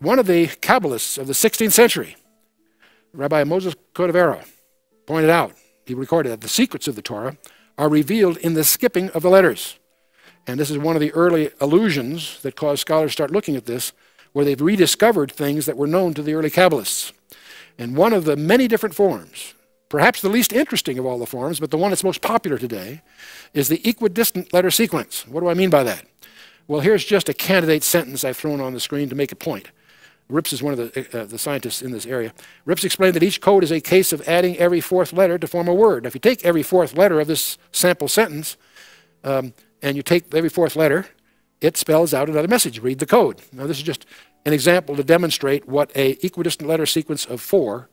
one of the Kabbalists of the 16th century, Rabbi Moses Cordovero, pointed out, he recorded that the secrets of the Torah are revealed in the skipping of the letters. And this is one of the early allusions that caused scholars to start looking at this, where they've rediscovered things that were known to the early Kabbalists. And one of the many different forms, perhaps the least interesting of all the forms, but the one that's most popular today, is the equidistant letter sequence. What do I mean by that? Well, here's just a candidate sentence I've thrown on the screen to make a point. Rips is one of the, uh, the scientists in this area. Rips explained that each code is a case of adding every fourth letter to form a word. Now, if you take every fourth letter of this sample sentence um, and you take every fourth letter, it spells out another message. Read the code. Now, this is just an example to demonstrate what a equidistant letter sequence of four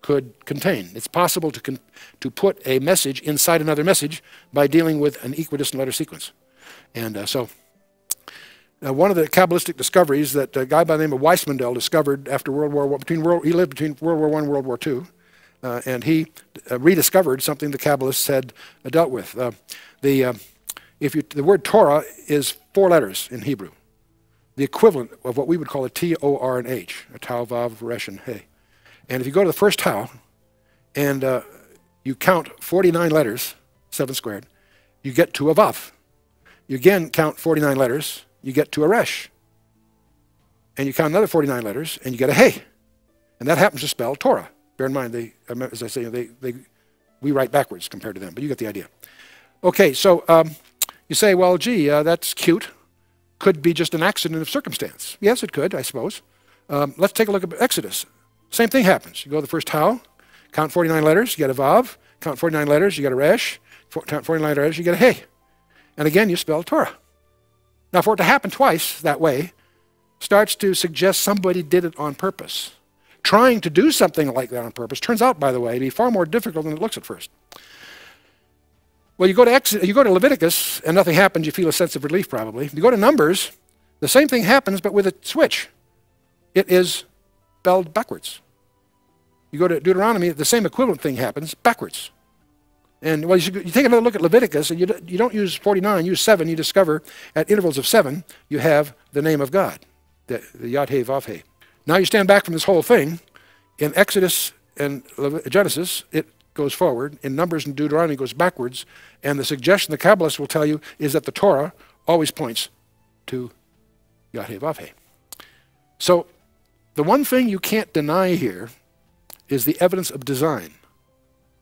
could contain. It's possible to, con to put a message inside another message by dealing with an equidistant letter sequence. And uh, so uh, one of the Kabbalistic discoveries that a guy by the name of Weissmandel discovered after World War I, between World, he lived between World War I and World War II, uh, and he uh, rediscovered something the Kabbalists had uh, dealt with. Uh, the, uh, if you, the word Torah is four letters in Hebrew, the equivalent of what we would call a T, O, R, and H, a Tau, Vav, Resh, and Hey. And if you go to the first Tau and you count 49 letters, 7 squared, you get to a Vav. You again count 49 letters, you get to a resh. And you count another 49 letters, and you get a hey. And that happens to spell Torah. Bear in mind, they, as I say, they, they, we write backwards compared to them, but you get the idea. Okay, so um, you say, well, gee, uh, that's cute. Could be just an accident of circumstance. Yes, it could, I suppose. Um, let's take a look at Exodus. Same thing happens. You go to the first how, count 49 letters, you get a Vav. Count 49 letters, you get a Resh. Count 49 letters, you get a Hey. And again, you spell Torah. Now, for it to happen twice that way starts to suggest somebody did it on purpose. Trying to do something like that on purpose turns out, by the way, to be far more difficult than it looks at first. Well, you go to Exodus, you go to Leviticus and nothing happens, you feel a sense of relief probably. You go to Numbers, the same thing happens but with a switch. It is spelled backwards. You go to Deuteronomy, the same equivalent thing happens backwards. And well, you, should, you, take another look at Leviticus, and you, you don't use 49, use 7. You discover at intervals of 7, you have the name of God, the, the Yad He Vav He. Now you stand back from this whole thing. In Exodus and Genesis, it goes forward. In Numbers and Deuteronomy, it goes backwards. And the suggestion the Kabbalists will tell you is that the Torah always points to Yad He Vav He. So the one thing you can't deny here is the evidence of design.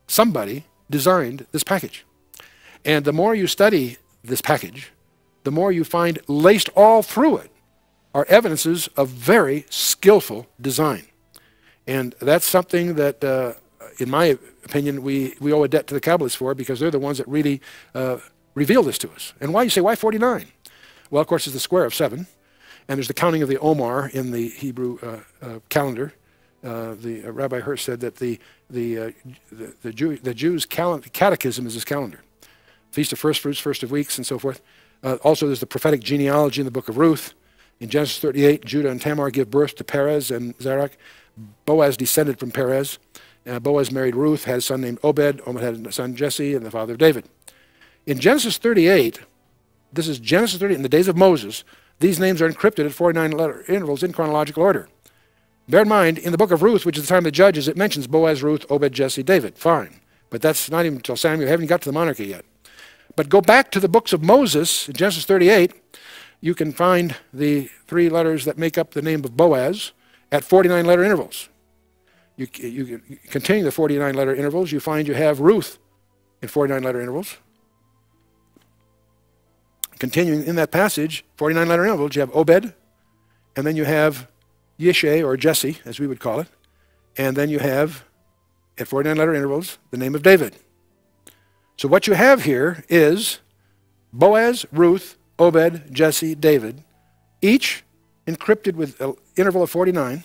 Somebody designed this package. And the more you study this package, the more you find laced all through it are evidences of very skillful design. And that's something that, uh, in my opinion, we, we owe a debt to the Kabbalists for because they're the ones that really uh, reveal this to us. And why? You say, why 49? Well, of course, it's the square of 7. And there's the counting of the Omer in the Hebrew uh, uh calendar. Uh, the uh, Rabbi Hirsch said that the the uh, the, the, Jew, the Jews' catechism is his calendar, feast of first fruits, first of weeks, and so forth. Uh, also, there's the prophetic genealogy in the book of Ruth. In Genesis 38, Judah and Tamar give birth to Perez and Zerach. Boaz descended from Perez. Uh, Boaz married Ruth, had a son named Obed. Obed had a son Jesse, and the father of David. In Genesis 38, this is Genesis 38, in the days of Moses, these names are encrypted at 49 letter intervals in chronological order. Bear in mind, in the book of Ruth, which is the time of the judges, it mentions Boaz, Ruth, Obed, Jesse, David. Fine. But that's not even until Samuel. We haven't got to the monarchy yet. But go back to the books of Moses, in Genesis 38, you can find the three letters that make up the name of Boaz at 49 letter intervals. You, you, you continue the 49 letter intervals, you find you have Ruth in 49 letter intervals. Continuing in that passage, 49 letter intervals, you have Obed, and then you have Yishe, or Jesse, as we would call it. And then you have, at 49 letter intervals, the name of David. So what you have here is Boaz, Ruth, Obed, Jesse, David, each encrypted with an interval of 49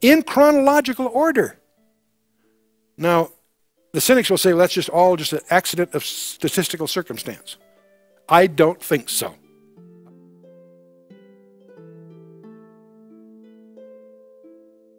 in chronological order. Now, the cynics will say, well, that's just all just an accident of statistical circumstance. I don't think so.